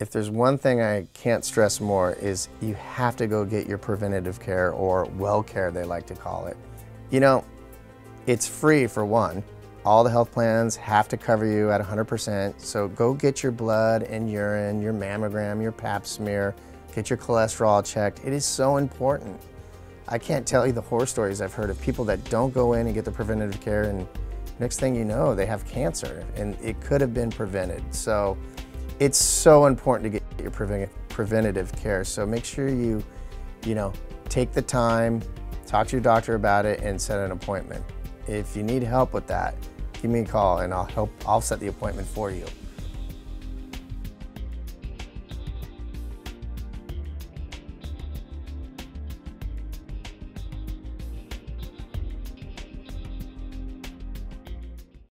If there's one thing I can't stress more is you have to go get your preventative care or well care they like to call it. You know, it's free for one. All the health plans have to cover you at 100%, so go get your blood and urine, your mammogram, your pap smear, get your cholesterol checked. It is so important. I can't tell you the horror stories I've heard of people that don't go in and get the preventative care and next thing you know, they have cancer and it could have been prevented. So it's so important to get your preventative care. So make sure you, you know, take the time, talk to your doctor about it and set an appointment. If you need help with that, give me a call and I'll help, I'll set the appointment for you.